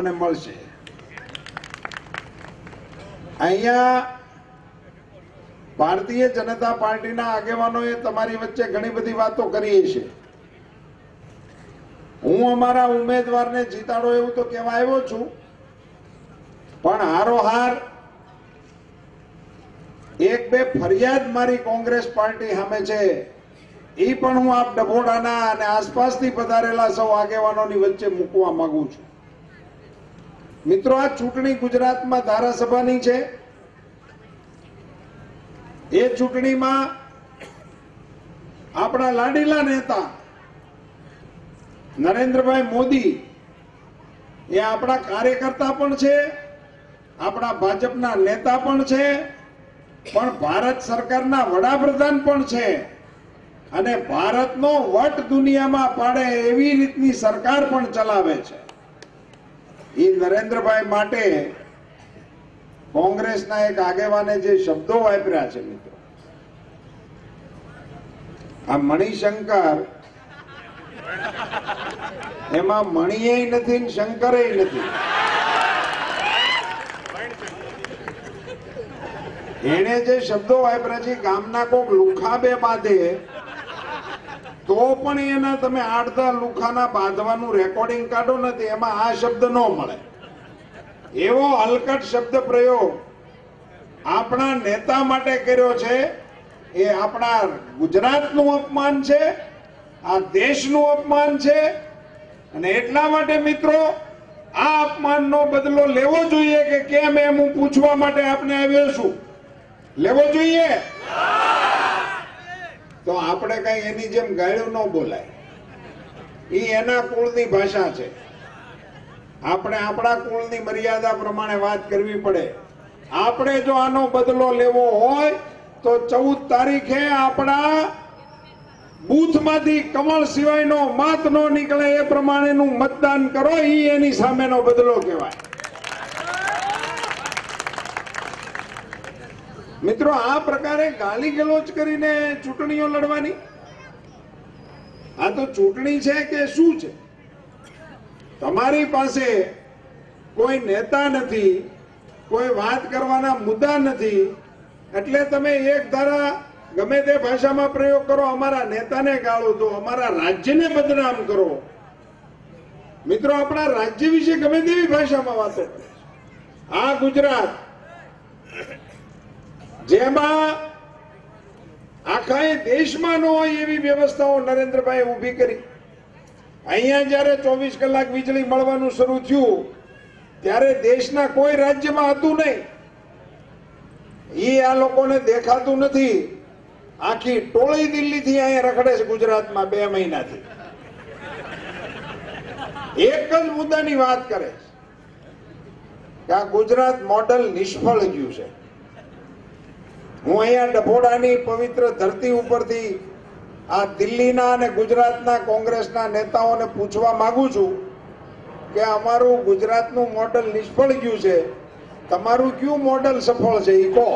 મને મળશે. અહીંયા ભારતીય જનતા પાર્ટીના આગેવાનોએ તમારી વચ્ચે ઘણી બધી વાતો કરી છે. હું અમારા ઉમેદવારને જીતાડો એવું તો કહેવા આવ્યો છું, પણ હારોહાર એક બે ફરિયાદ મારી કોંગ્રેસ પાર્ટી સામે છે એ પણ હું આપ ડભોડાના અને આસપાસથી પધારેલા સૌ આગેવાનોની વચ્ચે મૂકવા માંગુ છું. મિત્રો, આ ચૂંટણી ગુજરાતમાં ધારાસભાની છે. એ ચૂંટણીમાં આપણા લાડીલા નેતા નરેન્દ્રભાઈ મોદી એ આપણા કાર્યકર્તા પણ છે, આપણા ભાજપના નેતા પણ છે, પણ ભારત સરકારના વડાપ્રધાન પણ છે. અને ભારતનો વટ દુનિયામાં પાડે એવી રીતની સરકાર પણ ચલાવે છે. એ નરેન્દ્રભાઈ માટે કોંગ્રેસના એક આગેવાને જે શબ્દો વાપર્યા છે મિત્રો. આ મણિશંકર, એમાં મણીએ નથી ને શંકરે નથી. એને જે શબ્દો વાપર્યા છે, ગામના કોક લુખા બે બાંધે તો પણ એના તમે આઠ લુખાના બાંધવાનું રેકોર્ડિંગ કાઢો નથી એમાં આ શબ્દ ન મળે. એવો હલકટ શબ્દ પ્રયોગ આપણા નેતા માટે કર્યો છે. એ આપણા ગુજરાતનું અપમાન છે, આ દેશનું અપમાન છે. અને એટલા માટે મિત્રો, આ અપમાનનો બદલો લેવો જોઈએ કે કેમ એમ હું પૂછવા માટે આપને આવ્યો છું. લેવો જોઈએ? તો આપણે કઈ એની જેમ ગાયું ન બોલાય. એ એના કુળની ભાષા છે. આપણે આપણા કુળની મર્યાદા પ્રમાણે વાત કરવી પડે. આપણે જો આનો બદલો લેવો હોય, તો ચૌદ તારીખે આપણા બૂથમાંથી કમળ સિવાયનો માત નો નીકળે એ પ્રમાણેનું મતદાન કરો એ એની સામેનો બદલો કહેવાય. મિત્રો, આ પ્રકારે ગાલી ગલોચ કરીને ચૂંટણીઓ લડવાની? આ તો ચૂંટણી છે કે શું છે? તમારી પાસે કોઈ નેતા નથી, કોઈ વાત કરવાના મુદ્દા નથી, એટલે તમે એક ધારા ગમે તે ભાષામાં પ્રયોગ કરો, અમારા નેતાને ગાળો દો અમારા રાજ્યને બદનામ કરો. મિત્રો, આપણા રાજ્ય વિશે ગમે તેવી ભાષામાં વાતો આ ગુજરાત જેમાં આખા દેશમાં ન હોય એવી વ્યવસ્થાઓ નરેન્દ્રભાઈ ઊભી કરી. અહીંયા જ્યારે ચોવીસ કલાક વીજળી મળવાનું શરૂ થયું, ત્યારે દેશના કોઈ રાજ્યમાં હતું નહીં. એ આ લોકોને દેખાતું નથી. આખી ટોળી દિલ્હીથી અહીંયા રખડે છે ગુજરાતમાં બે મહિનાથી. એક જ મુદ્દાની વાત કરે છે કે આ ગુજરાત મોડલ નિષ્ફળ ગયું છે. હું અહીંયા ડભોડાની પવિત્ર ધરતી ઉપરથી આ દિલ્હીના અને ગુજરાતના કોંગ્રેસના નેતાઓને પૂછવા માંગુ છું કે અમારું ગુજરાતનું મોડલ નિષ્ફળ ગયું છે. તમારું કયું મોડલ સફળ છે? એ કહો.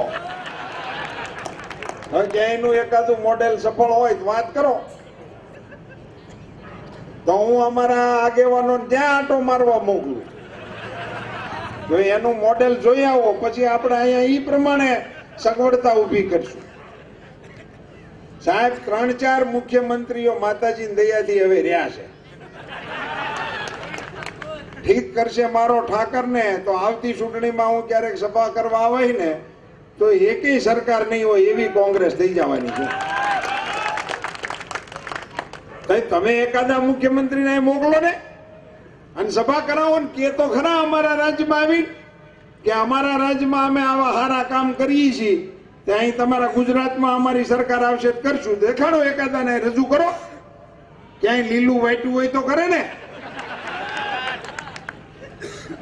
હવે ક્યાંયનું એકાદું મોડેલ સફળ હોય તો વાત કરો. તો હું અમારા આગેવાનો ત્યાં આંટો મારવા મોકલું જો એનું મોડેલ જોઈ આવો, પછી આપણે અહીંયા એ પ્રમાણે સગવડતા ઊભી કરશું. સાહેબ, ત્રણ ચાર મુખ્યમંત્રીઓ માતાજીની દયાથી હવે રહ્યા છે. ઠીક કરશે મારો ઠાકર ને તો આવતી ચૂંટણીમાં હું ક્યારેક સભા કરવા આવે ને, તો એકેય સરકાર નહીં હોય એવી કોંગ્રેસ થઈ જવાની છે. તમે એકાદા મુખ્યમંત્રીને મોકલો ને? અને સભા કરાવો ને, કે તો ખરા અમારા રાજ્યમાં આવી કે અમારા રાજ્યમાં અમે આવા સારા કામ કરીએ છીએ ત્યાં તમારા ગુજરાતમાં અમારી સરકાર આવશે કરશું. દેખાડો એકાદાને રજૂ કરો. ક્યાંય લીલું વાટ્યું હોય તો કરે ને.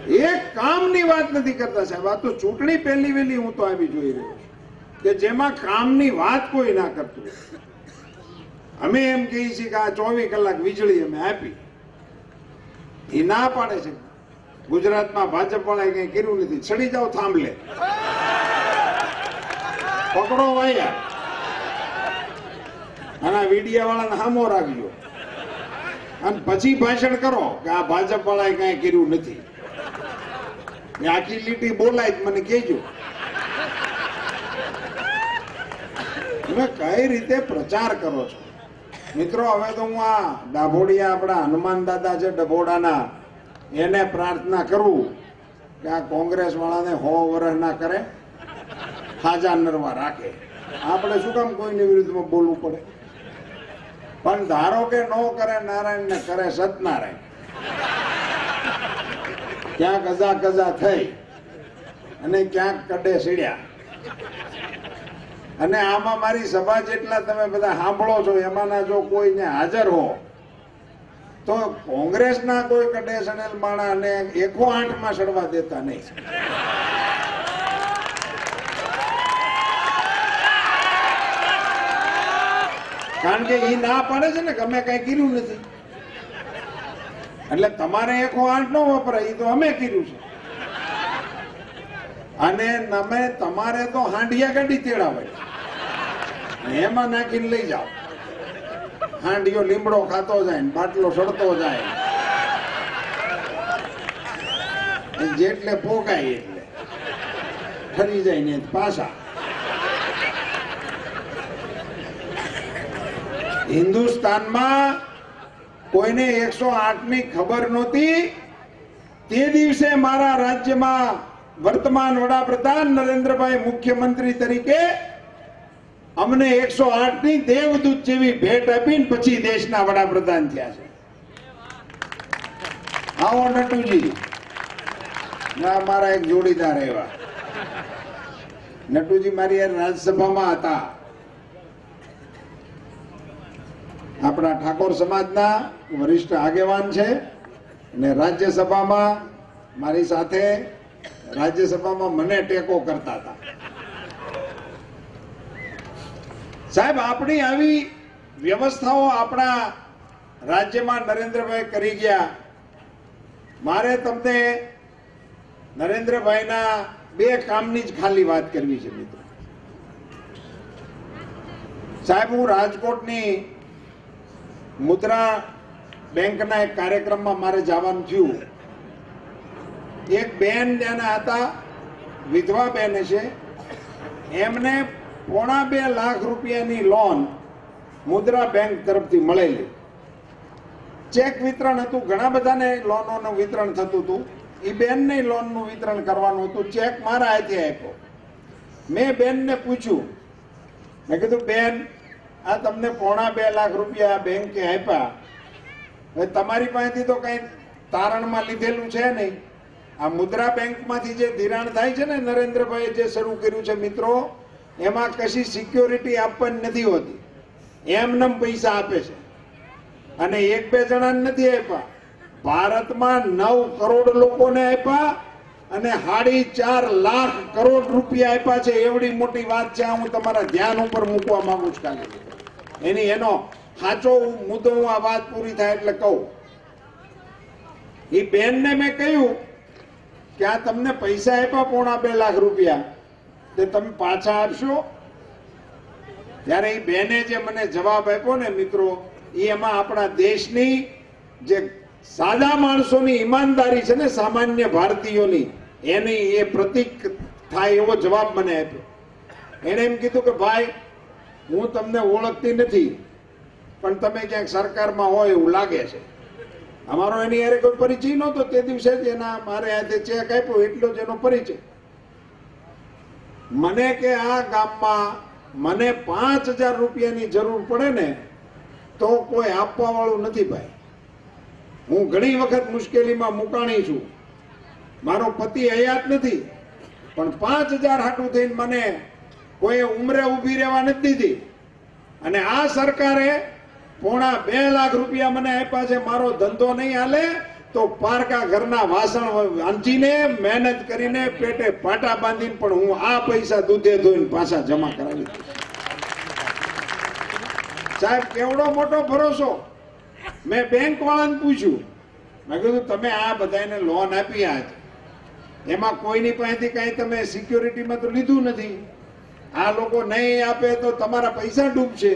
એક કામની વાત નથી કરતા સાહેબ. આ તો ચૂંટણી પહેલી વહેલી હું તો આવી જોઈ રહ્યો છું કે જેમાં કામની વાત કોઈ ના કરતું અમે એમ કહીએ છીએ કે આ ચોવીસ કલાક વીજળી અમે આપી. એ ના પાડે છે. ગુજરાતમાં ભાજપ વાળાએ કઈ કર્યું નથી. ચડી જાઓ થાંભલે. પકડો વાયા. અને વીડિયા વાળાને હામો રાખજો. અને પછી ભાષણ કરો કે આ ભાજપ વાળાએ કઈ કર્યું નથી. આખી લીટી બોલાય મને કહેજો. તમે કઈ રીતે પ્રચાર કરો છો? મિત્રો, હવે તો હું આ ડાભોડિયા આપણા હનુમાન દાદા છે ડભોડાના એને પ્રાર્થના કરું કે આ કોંગ્રેસ વાળાને હો વર્ષ ના કરે, હાજા નરવા રાખે. આપણે શું કામ કોઈની વિરુદ્ધમાં બોલવું પડે? પણ ધારો કે નો કરે નારાયણ ને કરે સત્યનારાયણ. ક્યાંક અજા કજા થઈ અને ક્યાંક કડે સીડ્યા. અને આમાં મારી સભા જેટલા તમે બધા સાંભળો છો, એમાંના જો કોઈને હાજર હો તો કોંગ્રેસના કોઈ કડે સડેલ માણાને એકો આઠમાં સડવા દેતા નહીં. કારણ કે એ ના પાડે છે ને કે અમે કઈ કર્યું નથી. એટલે તમારે એકો આઠ ન વપરાય એ તો અમે કર્યું છે. અને તમે તમારે તો હાંડિયા ગાડી તેડાવાય. એમાં નાખીને લઈ જાઓ. હાંડિયો લીમડો ખાતો જાય ને બાટલો સડતો જાય. જેટલે પોકાય એટલે. ફરી જાય ને પાછા. હિન્દુસ્તાનમાં કોઈને એકસો આઠની ખબર નહોતી. તે દિવસે મારા રાજ્યમાં વર્તમાન વડાપ્રધાન નરેન્દ્રભાઈ મુખ્યમંત્રી તરીકે અમને એકસો આઠની દેવદૂત જેવી ભેટ આપીને પછી દેશના વડાપ્રધાન થયા છે. આવો નટુજી. ના, મારા એક જોડીદાર એવા નટુજી મારી રાજ્યસભામાં હતા. આપણા ઠાકોર સમાજના વરિષ્ઠ આગેવાન છે અને રાજ્યસભામાં મારી સાથે રાજ્યસભામાં મને ટેકો કરતા હતા. સાહેબ, આપણી આવી વ્યવસ્થાઓ આપણા રાજ્યમાં નરેન્દ્રભાઈ કરી ગયા. મારે તમને નરેન્દ્રભાઈના બે કામની જ ખાલી વાત કરવી છે, મિત્રો. સાહેબ, હું રાજકોટની મુદ્રા બેંકના એક કાર્યક્રમમાં મારે જવાનું થયું. એક બેન જેના હતા વિધવા બેન છે એમને પોણા બે લાખ રૂપિયાની લોન મુદ્રા બેંક તરફથી મળેલી. ચેક વિતરણ હતું, ઘણા બધાને લોનોનું વિતરણ થતું હતું. એ બેનને લોનનું વિતરણ કરવાનું હતું. ચેક મારા હાથે આપ્યો. મેં બેનને પૂછ્યું. મેં કીધું, બેન, આ તમને પોણા બે લાખ રૂપિયા બેંકે આપ્યા. હવે તમારી પાસેથી તો કંઈ તારણમાં લીધેલું છે નહીં. આ મુદ્રા બેંકમાંથી જે ધિરાણ થાય છે ને નરેન્દ્રભાઈએ જે શરૂ કર્યું છે, મિત્રો એમાં કશી સિક્યોરિટી આપવાની નથી હોતી. એમને પૈસા આપે છે. અને એક બે જણાને નથી આપ્યા. ભારતમાં નવ કરોડ લોકોને આપ્યા અને સાડી ચાર લાખ કરોડ રૂપિયા આપ્યા છે. એવડી મોટી વાત છે. હું તમારા ધ્યાન ઉપર મૂકવા માંગુ છું કાલે. એની એનો સાચો મુદ્દો હું આ વાત પૂરી થાય એટલે કહું. એ બેનને મેં કહ્યું કે આ તમને પૈસા આપ્યા પોણા બે લાખ રૂપિયા. તે તમે પાછા આપશો? ત્યારે એ બેને જે મને જવાબ આપ્યો ને મિત્રો, એ એમાં આપણા દેશની જે સાદા માણસોની ઈમાનદારી છે ને સામાન્ય ભારતીયોની, એની એ પ્રતિક થાય એવો જવાબ મને આપ્યો. એને એમ કીધું કે, ભાઈ, હું તમને ઓળખતી નથી, પણ તમે ક્યાંક સરકારમાં હોય એવું લાગે છે. અમારો એની યારે કોઈ પરિચય નહોતો. તે દિવસે જ એના મારે આજે ચેક આપ્યો, એટલો જ એનો પરિચય. મને કે આ ગામમાં મને પાંચ હજાર રૂપિયાની જરૂર પડે ને, તો કોઈ આપવા વાળું નથી ભાઈ. હું ઘણી વખત મુશ્કેલીમાં મુકાણી છું. મારો પતિ હયાત નથી, પણ પાંચ હજાર હાટું થઈને મને કોઈ ઉમરે ઊભી રહેવા નથી દીધી. અને આ સરકારે પોણા બે લાખ રૂપિયા મને આપ્યા છે, મારો ધંધો નહીં હાલે તો પારકા ઘરના વાસણ વાંચીને મહેનત કરીને પેટે પાટા બાંધીને પણ હું આ પૈસા દૂધે ધોઈને પાછા જમા કરાવી. સાહેબ, કેવડો મોટો ભરોસો? મેં બેંક વાળાને પૂછ્યું. મેં કીધું, તમે આ બધાને લોન આપી આજ. એમાં કોઈની પાસેથી કઈ તમે સિક્યોરિટીમાં તો લીધું નથી. આ લોકો નહીં આપે તો તમારા પૈસા ડૂબશે.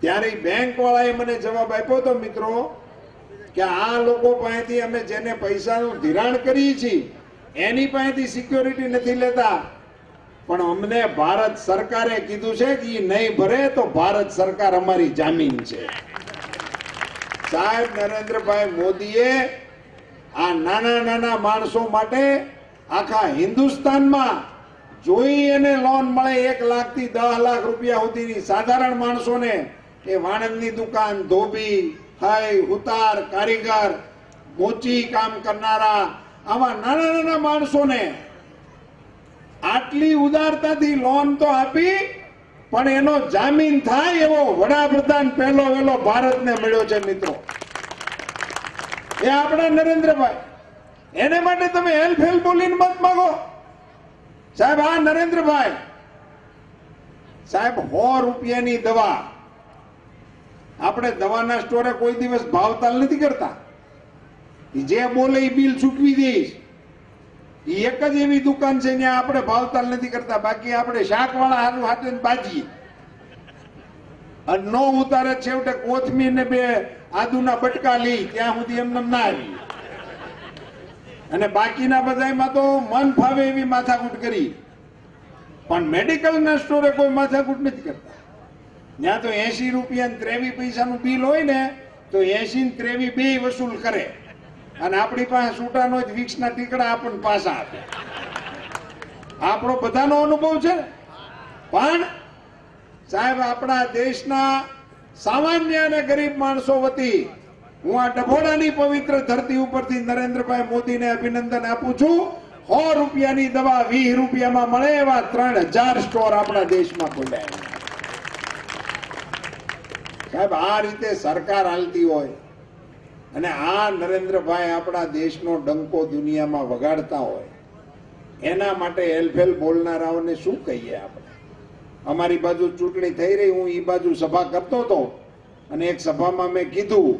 ત્યારે બેંક વાળાએ મને જવાબ આપ્યો તો, મિત્રો કે આ લોકો પાસેથી અમે જેને પૈસાનું ધિરાણ કરીએ છીએ, એની પાસેથી સિક્યોરિટી નથી લેતા. પણ અમને ભારત સરકારે કીધું છે કે એ નહીં ભરે તો ભારત સરકાર અમારી જામીન છે. સાહેબ નરેન્દ્રભાઈ મોદીએ આ નાના નાના માણસો માટે આખા હિન્દુસ્તાનમાં જોઈ એને લોન મળે એક લાખથી દસ લાખ રૂપિયા સુધીની સાધારણ માણસોને એ વાણંદની દુકાન, ધોબી હાય ઉતાર, કારીગર, મોચી કામ કરનારા આવા નાના નાના માણસોને આટલી ઉદારતાથી લોન તો આપી, પણ એનો જામીન થાય એવો વડાપ્રધાન પહેલો વેલો ભારતને મળ્યો છે, મિત્રો. એ આપણા નરેન્દ્રભાઈ. એને માટે તમે હેલ્પ હેલ્પ બોલીને મત માગો. સાહેબ, આ નરેન્દ્રભાઈ, સાહેબ, સો રૂપિયાની દવા આપણે દવાના સ્ટોરે કોઈ દિવસ ભાવતાલ નથી કરતા. જે બોલે એ બિલ ચૂકવી દઈશ. એ એક જ એવી દુકાન છે જ્યાં આપણે ભાવતાલ નથી કરતા. બાકી આપણે શાક વાળા હારું હાથે બાજીએ. અને નો ઉતારે છેવટે કોથમીર ને બે આદુના બટકા લઈ ત્યાં સુધી એમને ના આવી અને બાકીના બધામાં તો મન ફાવે એવી માથાકૂટ કરી. પણ મેડિકલ ના સ્ટોરે કોઈ માથાકૂટ નથી કરતા. ત્યાં તો એસી રૂપિયા ત્રેવી પૈસાનું બિલ હોય ને, તો એસી ને ત્રેવી બે વસૂલ કરે. અને આપણી પાસે છૂટાનો જ વિક્સના ટીકડા આપણને પાછા આપે. આપણો બધાનો અનુભવ છે પણ સાહેબ, આપણા દેશના સામાન્ય અને ગરીબ માણસો વતી હું આ ડભોડાની પવિત્ર ધરતી ઉપરથી નરેન્દ્રભાઈ મોદીને અભિનંદન આપું છું. સો રૂપિયાની દવા વીસ રૂપિયામાં મળે એવા ત્રણ હજાર સ્ટોર આપણા દેશમાં ખોલ્યા સાહેબ, આ રીતે સરકાર હાલતી હોય અને આ નરેન્દ્રભાઈ આપણા દેશનો ડંકો દુનિયામાં વગાડતા હોય, એના માટે હેલફેલ બોલનારાઓને શું કહીએ આપણે? અમારી બાજુ ચૂંટણી થઈ રહી, હું એ બાજુ સભા કરતો હતો અને એક સભામાં મેં કીધું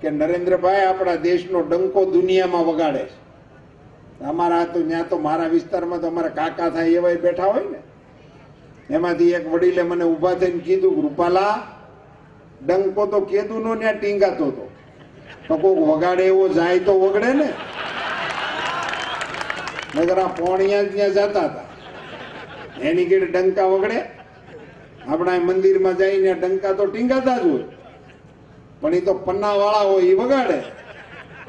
કે નરેન્દ્રભાઈ આપણા દેશનો ડંકો દુનિયામાં વગાડે છે. અમારા તો ત્યાં તો મારા વિસ્તારમાં તો અમારા કાકા થાય એવા બેઠા હોય ને. એમાંથી એક વડીલે મને ઊભા થઈને કીધું, રૂપાલા ડંકો તો કેદું નો ત્યાં ટીંગાતો હતો તો કોક વગાડે એવો જાય તો વગડે ને. નગર આ પોણિયા ત્યાં જતા હતા. એની કેડે ડંકા વગડે. આપણા મંદિરમાં જઈને ડંકા તો ટીંગાતા જ હોય. પણ એ તો પન્ના વાળા હોય એ વગાડે.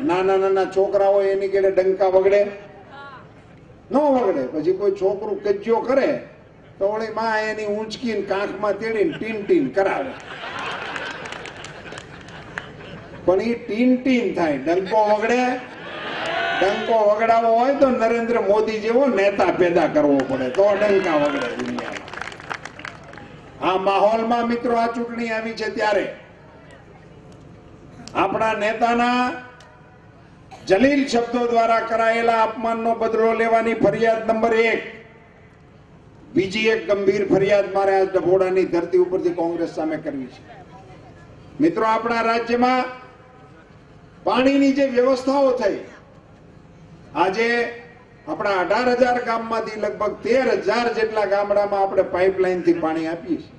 નાના નાના છોકરા હોય, એની કેડે ડંકા વગડે. ન વગડે. પછી કોઈ છોકરું કજ્યો કરે, તો વળી માં એની ઊંચકીને કાંખમાં તેડીને ટીન ટીન કરાવે. પણ એ ટીન ટીન થાય. ડંકો વગડે. ડંકો વગડાવો હોય તો નરેન્દ્ર મોદી જેવો નેતા પેદા કરવો પડે. તો ડંકા વગડે આ માહોલમાં મિત્રો આ ચૂંટણી આવી છે ત્યારે. આપણા નેતાના જલીલ શબ્દો દ્વારા કરાયેલા અપમાનનો બદલો લેવાની ફરિયાદ નંબર એક. બીજી એક ગંભીર ફરિયાદ મારે આ ડભોડાની ધરતી ઉપરથી કોંગ્રેસ સામે કરવી છે. મિત્રો, આપણા રાજ્યમાં પાણીની જે વ્યવસ્થાઓ થઈ, આજે આપણા અઢાર હજાર ગામમાંથી લગભગ તેર હજાર જેટલા ગામડામાં આપણે પાઇપલાઇનથી પાણી આપીએ છીએ.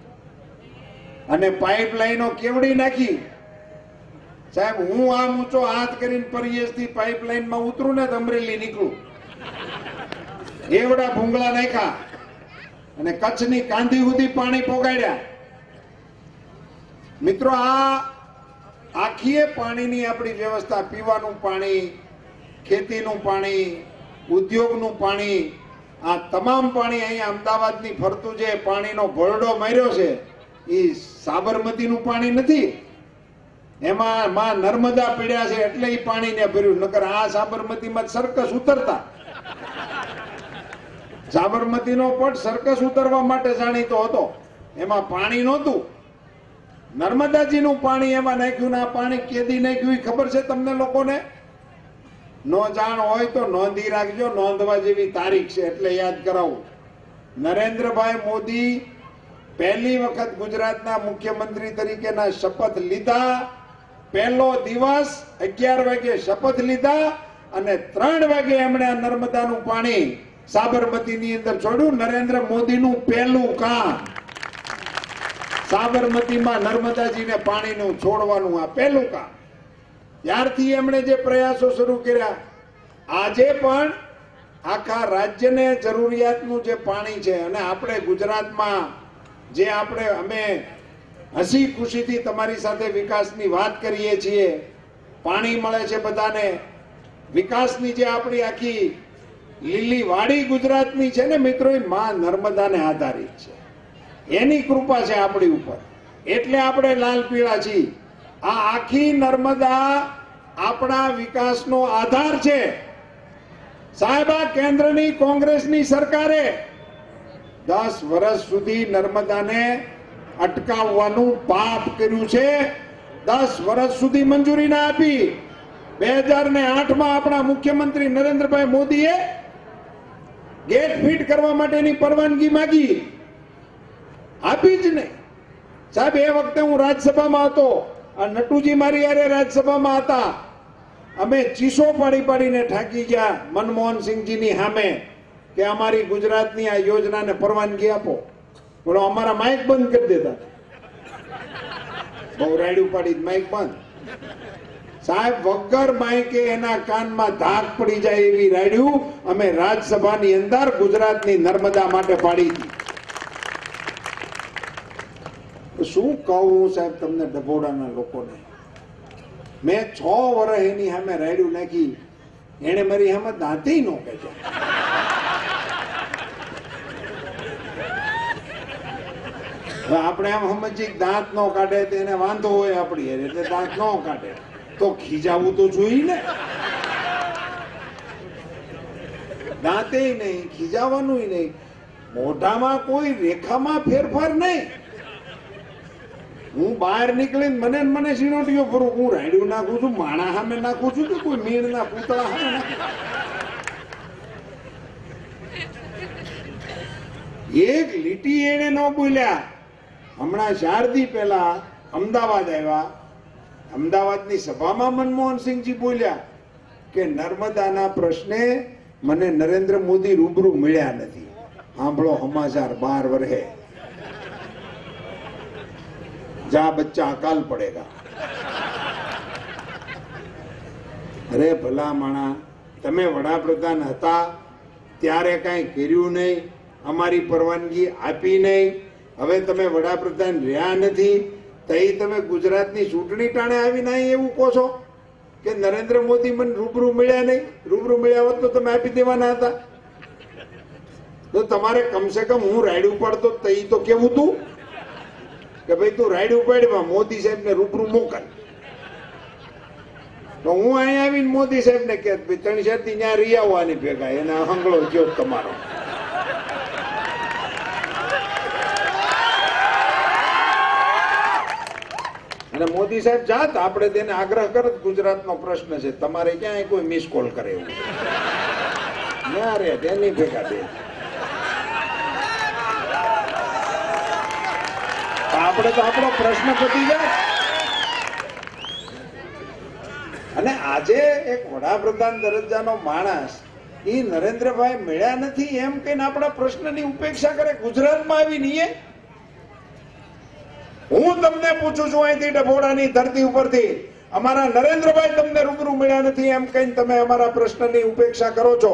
અને પાઇપલાઇનો કેવડી નાખી? સાહેબ, હું આમ ઊંચો હાથ કરીને પરિયેશ પાઇપલાઇનમાં ઉતરું ને અમરેલી નીકળું. એવડા ભૂંગળા નાખ્યા અને કચ્છની કાંધી સુધી પાણી પોગાડ્યા. મિત્રો, આ આખીએ પાણીની આપણી વ્યવસ્થા, પીવાનું પાણી, ખેતીનું પાણી, ઉદ્યોગનું પાણી, આ તમામ પાણી અહીંયા અમદાવાદની ફરતું જે પાણીનો ભરડો માર્યો છે, એ સાબરમતીનું પાણી નથી. એમાં માં નર્મદા પીડ્યા છે એટલે એ પાણીને ભર્યું, નકર આ સાબરમતીમાં સરકસ ઉતરતા. સાબરમતીનો પટ સરકસ ઉતરવા માટે જાણીતો હતો. એમાં પાણી નહોતું. નર્મદાજીનું પાણી એમાં નાખ્યું ના પાણી કેદી નાખ્યું ખબર છે તમને લોકોને? નો જાણ હોય તો નોંધી રાખજો, નોંધવા જેવી તારીખ છે એટલે યાદ કરાવું. નરેન્દ્રભાઈ મોદી પહેલી વખત ગુજરાતના મુખ્યમંત્રી તરીકેના શપથ લીધા. પહેલો દિવસ અગિયાર વાગે શપથ લીધા અને ત્રણ વાગે એમણે આ નર્મદાનું પાણી સાબરમતીની અંદર છોડ્યું. નરેન્દ્ર મોદીનું પહેલું કામ. સાબરમતીમાં નર્મદાજીને પાણીનું છોડવાનું આ પહેલું કામ. ત્યારથી એમણે જે પ્રયાસો શરૂ કર્યા, આજે પણ આખા રાજ્યને જરૂરિયાતનું જે પાણી છે અને આપણે ગુજરાતમાં જે આપણે અમે હસી ખુશીથી તમારી સાથે વિકાસની વાત કરીએ છીએ, પાણી મળે છે બધાને. વિકાસની જે આપણી આખી લીલી વાડી ગુજરાતની છે ને મિત્રો, એ માં નર્મદાને આધારિત છે. એની કૃપા છે આપણી ઉપર. એટલે આપણે લાલ પીળા છીએ. આ આખી નર્મદા આપણા વિકાસનો આધાર છે. સાહેબ, આ કેન્દ્રની કોંગ્રેસની સરકારે દસ વર્ષ સુધી નર્મદાને અટકાવવાનું પાપ કર્યું છે. દસ વર્ષ સુધી મંજૂરી ના આપી. બે હજાર ને આઠમાં આપણા મુખ્યમંત્રી નરેન્દ્રભાઈ મોદીએ ગેટ ફિટ કરવા માટેની પરવાનગી માંગી. આપી જ નહીં. સાહેબ, એ વખતે હું રાજ્યસભામાં હતો આ નટુજી મારી યારે રાજ્યસભામાં હતા. અમે ચીસો પાડી પાડીને ઠાકી ગયા મનમોહનસિંહજીની સામે કે અમારી ગુજરાતની આ યોજનાને પરવાનગી આપો. બોલો, અમારા માઇક બંધ કરી દેતા. બહુ રાયડું પાડી માઇક બંધ. સાહેબ, વગર માઇકે એના કાનમાં ધાક પડી જાય એવી રાયડું અમે રાજ્યસભાની અંદર ગુજરાતની નર્મદા માટે પાડી હતી. શું કહું સાહેબ તમને ડભોડાના લોકોને? મેં છ વર્ષ એની સામે રાયડું નાખી. એને મારી સામે દાંતે નો કે આપણે આમ સમજીએ કે દાંત નો કાઢે તો એને વાંધો હોય આપણી એટલે દાંત નો કાઢે. તો ખીજાવું તો જોઈએ ને. દાંતે નહીં ખીજાવાનું નહીં. મોઢામાં કોઈ રેખામાં ફેરફાર નહીં. હું બહાર નીકળીને મને મને સીનોટીઓ ફરું હું રાયડું નાખું છું, માણા સામે નાખું છું કે કોઈ મીણના પૂતળા સામે એક લીટી એને ન બોલ્યા. હમણાં શારદી પહેલા અમદાવાદ આવ્યા. અમદાવાદની સભામાં મનમોહનસિંહજી બોલ્યા કે નર્મદાના પ્રશ્ને મને નરેન્દ્ર મોદી રૂબરૂ મળ્યા નથી. સાંભળો સમાચાર બાર વર્ષે જા બચ્ચા અકાલ પડેગા અરે ભલા માણા તમે વડાપ્રધાન હતા, ત્યારે કાંઈ કર્યું નહીં, અમારી પરવાનગી આપી નહીં, હવે તમે વડાપ્રધાન રહ્યા નથી, તઈ તમે ગુજરાતની ચૂંટણી ટાણે આવી નહીં એવું કહો છો? કે નરેન્દ્ર મોદી મને રૂબરૂ મળ્યા નહીં? રૂબરૂ મળ્યા હોત તો તમે આપી દેવાના હતા. તો તમારે કમસે કમ હું રાયડું પડતો તઈ તો કેવું તું? કે ભાઈ તું રાઈડ ઉપાડવા મોદી સાહેબ ને રૂબરૂ મોકલ. તો હું અહીંયા આવીને મોદી સાહેબ ને કે ભાઈ ત્રણ ચારથી ત્યાં રહી આવવાની ભેગા, એના હંગળો ગયો તમારો. અને મોદી સાહેબ જાત આપણે તેને આગ્રહ કરત ગુજરાતનો પ્રશ્ન છે. તમારે ક્યાંય કોઈ મિસ કોલ કરે એવું? ના રે? તેની ભેગા દે આપણે તો આપણો પ્રશ્ન પતી જાય. અને આજે એક વડાપ્રધાન દરજ્જાનો માણસ એ નરેન્દ્રભાઈ મળ્યા નથી એમ કહીને આપણા પ્રશ્નની ઉપેક્ષા કરે, ગુજરાતમાં આવી નહીં હું તમને પૂછું છું અહીંથી ડભોડાની ધરતી ઉપરથી, અમારા નરેન્દ્રભાઈ તમને રૂબરૂ મળ્યા નથી એમ કહીને તમે અમારા પ્રશ્નની ઉપેક્ષા કરો છો?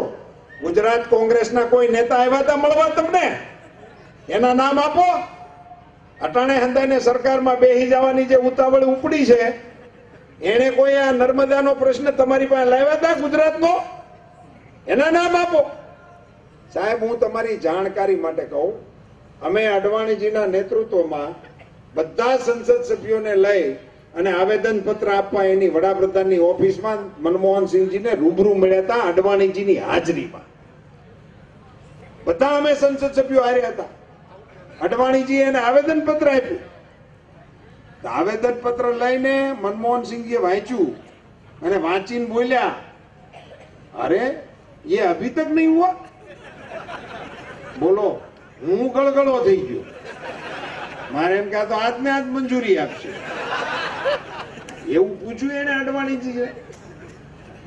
ગુજરાત કોંગ્રેસના કોઈ નેતા આવ્યા હતા મળવા તમને? એના નામ આપો. અટાણે હંદાને સરકારમાં બેહી જવાની જે ઉતાવળ ઉપડી છે, એને કોઈ આ નર્મદાનો પ્રશ્ન તમારી પાસે લાવ્યા હતા ગુજરાતનો? એના નામ આપો. સાહેબ, હું તમારી જાણકારી માટે કહું, અમે અડવાણીજીના નેતૃત્વમાં બધા સંસદ સભ્યોને લઈ અને આવેદન પત્ર આપવા એની વડાપ્રધાનની ઓફિસમાં મનમોહનસિંહજીને રૂબરૂ મળ્યા હતા અડવાણીજીની હાજરીમાં. બધા અમે સંસદ સભ્યો હાર્યા હતા. અડવાણીજી એને આવેદન પત્ર આપ્યું. આવેદન પત્ર લઈને મનમોહનસિંહજીએ વાંચ્યું અને વાંચીને બોલ્યા, અરે, એ અભી તક નહીં હુઆ? બોલો, હું ગળગળો થઈ ગયો. મારે એમ કહેતો આજને આજ મંજૂરી આપશે. એવું પૂછ્યું એને અડવાણીજીએ.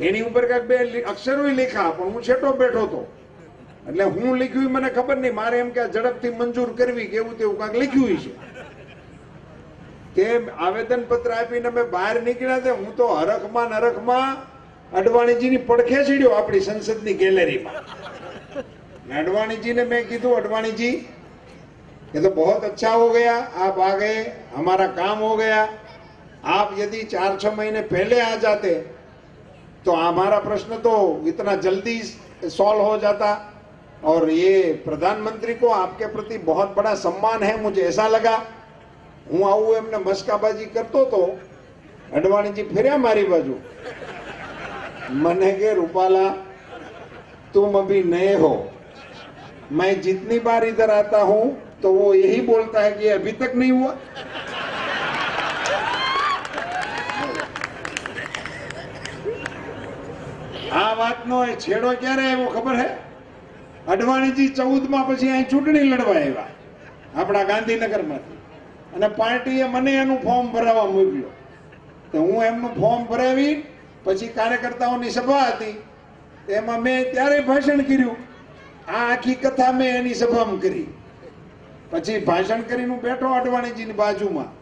એની ઉપર કાંઈક બે અક્ષરો લખ્યા પણ હું છેટો બેઠો હતો એટલે હું લખ્યું ઈ મને ખબર નહીં મારે એમ કે આ ઝડપથી મંજૂર કરવી કે એવું તેવું કાંઈક લખ્યું છે તે આવેદન પત્ર આપીને અમે બહાર નીકળ્યા તે હું તો હરખમાં ને હરખમાં અડવાણીજીની પડખે ચડ્યો આપણી સંસદની ગેલેરીમાં અને અડવાણીજીને મેં કીધું અડવાણીજી ये तो बहुत अच्छा हो गया आप आ गए हमारा काम हो गया आप यदि चार छह महीने पहले आ जाते तो हमारा प्रश्न तो इतना जल्दी सॉल्व हो जाता और ये प्रधानमंत्री को आपके प्रति बहुत बड़ा सम्मान है मुझे ऐसा लगा હું આવું એમને મસ્કાબાજી કરતો તો અડવાણીજી ફેર્યા મારી બાજુ મને કે રૂપાલા तुम अभी नए हो मैं जितनी बार इधर आता हूं तो वो यही बोलता है कि ये अभी तक नहीं हुआ આ વાતનો એ છેડો ક્યારે આવ્યો ખબર હે અડવાણીજી ચૌદમાં પછી અહીં ચૂંટણી લડવા આવ્યા. આપણા ગાંધીનગરમાંથી. અને પાર્ટીએ મને એનું ફોર્મ ભરાવવા મોકલ્યો. તો હું એમનું ફોર્મ ભરાવી, પછી કાર્યકર્તાઓની સભા હતી. એમાં મેં ત્યારે ભાષણ કર્યું. આ આખી કથા મેં એની સભામાં કરી. પછી ભાષણ કરીને બેઠો અડવાણીજીની બાજુમાં.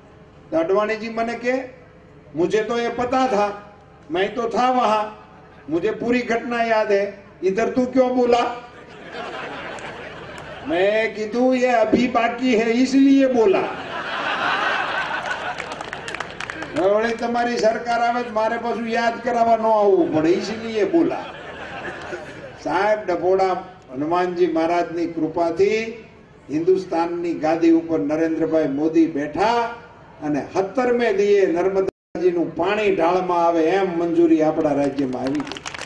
તો અડવાણીજી મને કે, મુજે તો એ પતા થા, મેં તો થા વહા. મુજે પૂરી ઘટના યાદ હે. ઇધર તું ક્યો બોલા? मैं कीधु ये अभी बाकी है इसलिए बोला વળી તમારી સરકાર આવે તો મારે પાછું યાદ કરાવવા ન આવવું પડે ઇસીલીએ બોલા સાહેબ ડભોડા હનુમાનજી મહારાજની કૃપાથી હિન્દુસ્તાનની ગાદી ઉપર નરેન્દ્રભાઈ મોદી બેઠા અને સત્તરમે દીએ નર્મદાજીનું પાણી ઢાળમાં આવે એમ મંજૂરી આપણા રાજ્યમાં આવી ગઈ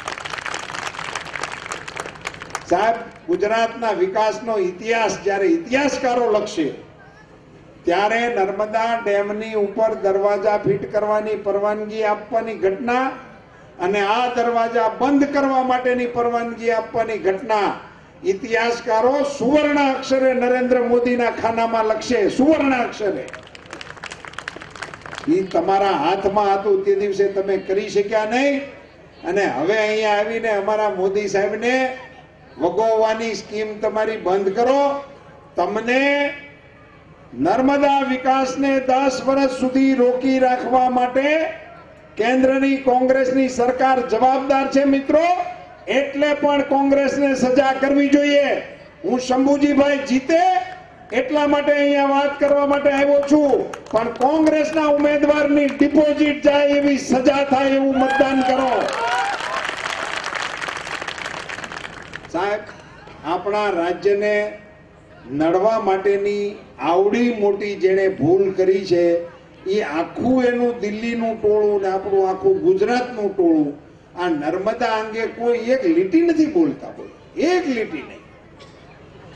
સાહેબ, ગુજરાતના વિકાસનો ઇતિહાસ જ્યારે ઇતિહાસકારો લખશે, ત્યારે નર્મદા ડેમની ઉપર દરવાજા ફિટ કરવાની પરવાનગી આપવાની ઘટના અને આ દરવાજા બંધ કરવા માટેની પરવાનગી આપવાની ઘટના ઇતિહાસકારો સુવર્ણ અક્ષરે નરેન્દ્ર મોદીના ખાનામાં લખશે, સુવર્ણ અક્ષરે. એ તમારા હાથમાં હતું, તે દિવસે તમે કરી શક્યા નહીં. અને હવે અહીંયા આવીને અમારા મોદી સાહેબને વગોવવાની સ્કીમ તમારી બંધ કરો. તમને નર્મદા વિકાસને દસ વર્ષ સુધી રોકી રાખવા માટે કેન્દ્રની કોંગ્રેસની સરકાર જવાબદાર છે મિત્રો. એટલે પણ કોંગ્રેસને સજા કરવી જોઈએ. હું શંભુજીભાઈ જીતે એટલા માટે અહીંયા વાત કરવા માટે આવ્યો છું. પણ કોંગ્રેસના ઉમેદવારની ડિપોઝિટ જાય એવી સજા થાય એવું મતદાન કરો. સાહેબ, આપણા રાજ્યને નડવા માટેની આવડી મોટી જેણે ભૂલ કરી છે, એ આખું એનું દિલ્હીનું ટોળું ને આપણું આખું ગુજરાતનું ટોળું, આ નર્મદા અંગે કોઈ એક લીટી નથી બોલતા બોલ એક લીટી નહીં.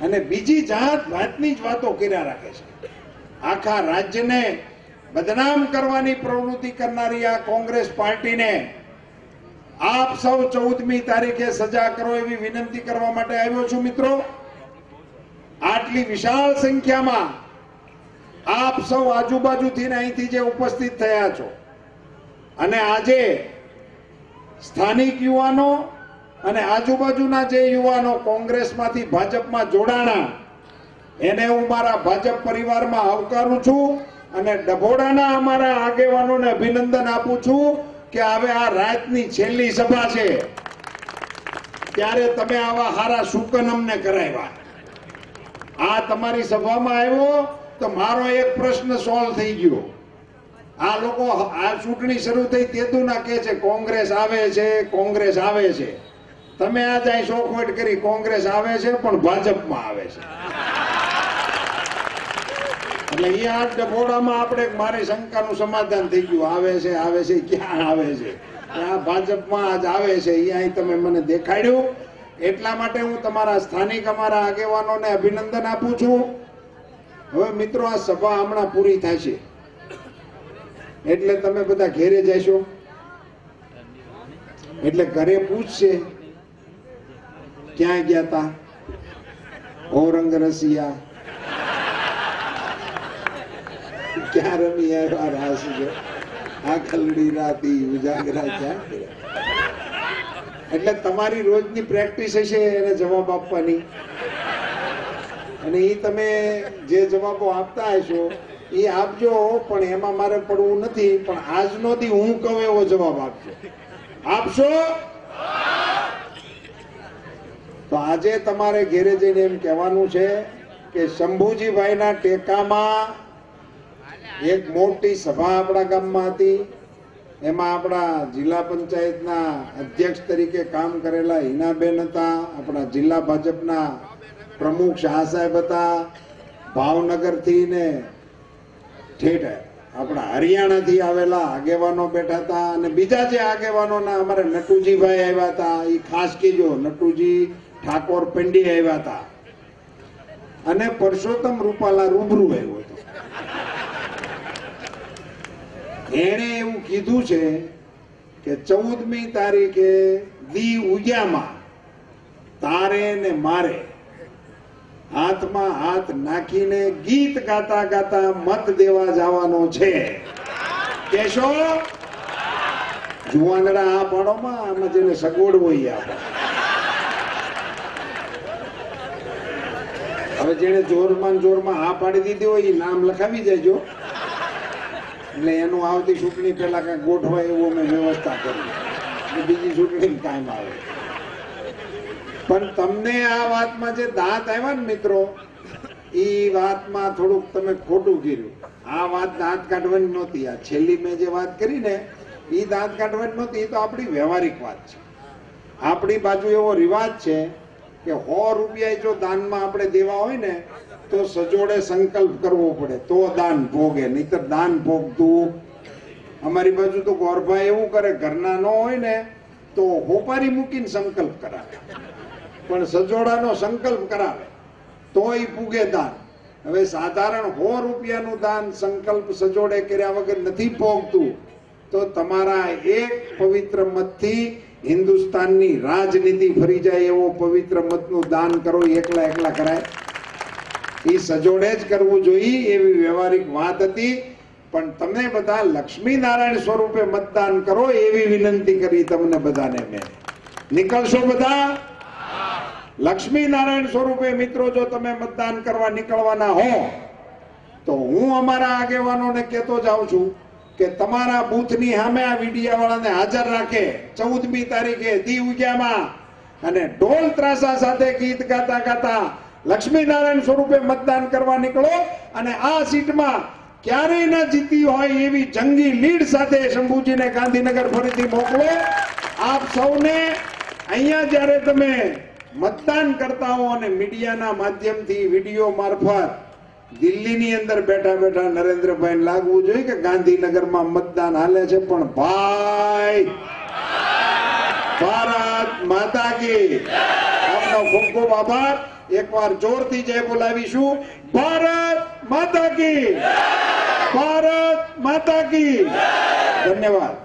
અને બીજી જાત વાતની જ વાતો કર્યા રાખે છે. આખા રાજ્યને બદનામ કરવાની પ્રવૃત્તિ કરનારી આ કોંગ્રેસ પાર્ટીને આપ સૌ ચૌદમી તારીખે સજા કરો એવી વિનંતી કરવા માટે આવ્યો છું મિત્રો. આટલી વિશાળ સંખ્યામાં આપ સૌ આજુબાજુથી અહીંથી જે ઉપસ્થિત થયા છો અને આજે સ્થાનિક યુવાનો અને આજુબાજુના જે યુવાનો કોંગ્રેસમાંથી ભાજપમાં જોડાણા, એને હું મારા ભાજપ પરિવારમાં આવકારું છું અને ડભોડાના અમારા આગેવાનોને અભિનંદન આપું છું. કે હવે આ રાતની છેલ્લી સભા છે, ત્યારે તમે આવા હારા શુકન અમને કરાવ્યા. આ તમારી સભામાં આવ્યો તો મારો એક પ્રશ્ન સોલ્વ થઈ ગયો. આ લોકો આ ચૂંટણી શરૂ થઈ તેતું ના કે છે, કોંગ્રેસ આવે છે, કોંગ્રેસ આવે છે. તમે આ જાય શોખવટ કરી, કોંગ્રેસ આવે છે, પણ ભાજપમાં આવે છે. એટલે એ આ ડભોડામાં આપણે મારી શંકાનું સમાધાન થઈ ગયું. આવે છે આવે છે, ક્યાં આવે છે? આ ભાજપમાં આજ આવે છે એ અહીં તમે મને દેખાડ્યું. એટલા માટે હું તમારા સ્થાનિક અમારા આગેવાનોને અભિનંદન આપું છું. હવે મિત્રો, આ સભા હમણાં પૂરી થશે. એટલે તમે બધા ઘેરે જશો. એટલે ઘરે પૂછશે. ક્યાં ગયા તા? ઔરંગ રસિયા ક્યાં રમી આવ્યા રાસ આ ખલડી રાતી ઉજાગરા ક્યાં એટલે તમારી રોજની પ્રેક્ટિસ હશે, એને જવાબ આપવાની. અને એ તમે જે જવાબો આપતા હશો એ આપજો, પણ એમાં મારે પડવું નથી, પણ આજનો દી હું કહું એવો જવાબ આપજો. આપશો? તો આજે તમારે ઘેરે જઈને એમ કહેવાનું છે કે શંભુજીભાઈના ટેકામાં એક મોટી સભા આપણા ગામમાં હતી. એમાં આપણા જિલ્લા પંચાયતના અધ્યક્ષ તરીકે કામ કરેલા હિનાબેન હતા, આપણા જિલ્લા ભાજપના પ્રમુખ શાહ સાહેબ હતા, ભાવનગરથી ને ઠેઠ આપણા હરિયાણાથી આવેલા આગેવાનો બેઠા હતા અને બીજા જે આગેવાનોના અમારે નટુજીભાઈ આવ્યા હતા, એ ખાસ કીજો નટુજી ઠાકોર પેંડી આવ્યા હતા. અને પરસોત્તમ રૂપાલા રૂબરૂ આવ્યો હતો. એણે એવું કીધું છે કે ચૌદમી તારીખે દી ઉગ્યામાં તારે ને મારે હાથમાં હાથ નાખીને ગીત ગાતા ગાતા મત દેવા જવાનો છે. કેશો? જુવાનડા આ પાડોમાં, આમાં જેને સગવડ હોય આપણે હવે જેને જોરમાં જોરમાં હા પાડી દીધી હોય એ નામ લખાવી દેજો. એટલે એનું આવતી ચૂંટણી પહેલા કઈ ગોઠવાય એવું અમે વ્યવસ્થા કરી. બીજી ચૂંટણી કાયમ આવે. પણ તમને આ વાતમાં જે દાંત આવ્યા ને મિત્રો એ વાતમાં થોડુંક તમે ખોટું કર્યું. આ વાત દાંત કાઢવાની નહોતી. આ છેલ્લી મેં જે વાત કરી ને એ દાંત કાઢવાની નહોતી એ તો આપણી વ્યવહારિક વાત છે. આપણી બાજુ એવો રિવાજ છે કે સો રૂપિયા જો દાનમાં આપણે દેવા હોય ને તો સજોડે સંકલ્પ કરવો પડે. તો દાન ભોગે, નહીતર દાન ભોગતું અમારી બાજુ તો ગોરભાઈ એવું કરે, ઘરના ન હોય ને, તો હોપારી મૂકીને સંકલ્પ કરાવે. પણ સજોડાનો સંકલ્પ કરાવે, તોય પૂગે દાન. હવે સાધારણ સો રૂપિયાનું દાન સંકલ્પ સજોડે કર્યા વગર નથી ભોગતું, તો તમારા એક પવિત્ર મતથી હિન્દુસ્તાનની રાજનીતિ ફરી જાય એવો પવિત્ર મતનું દાન કરો, એકલા એકલા કરાય. એ સજોડે જ કરવું જોઈએ એવી વ્યવહારિક વાત હતી. પણ તમે બધા લક્ષ્મી નારાયણ સ્વરૂપે મતદાન કરો એવી વિનંતી કરી તમને બધાને મેં. નીકળશો બધા? લક્ષ્મી નારાયણ સ્વરૂપે મિત્રો, જો તમે મતદાન કરવા નીકળવાના હો, તો હું અમારા આગેવાનોને કહેતો જાઉં છું કે તમારા બૂથની સામે આ મીડિયા વાળાને હાજર રાખે. ચૌદમી તારીખે દી ઉગ્યામાં. અને ઢોલ ત્રાસા સાથે ગીત ગાતા ગાતા લક્ષ્મી નારાયણ સ્વરૂપે મતદાન કરવા નીકળો અને આ સીટમાં ક્યારેય ન જીતી હોય એવી જંગી લીડ સાથે શંભુજીને ગાંધીનગર ફરીથી મોકલો. આપ સૌને અહીંયા જ્યારે તમે મતદાન કરતા હો અને મીડિયાના માધ્યમથી વીડિયો મારફત દિલ્હીની અંદર બેઠા બેઠા નરેન્દ્રભાઈ લાગવું જોઈએ કે ગાંધીનગરમાં મતદાન હાલે છે, પણ ભાઈ, ભારત માતા કી. આપનો ખૂબ ખૂબ આભાર. એકવાર જોરથી જય બોલાવીશું ભારત માતા કી. ભારત માતા કી. ધન્યવાદ.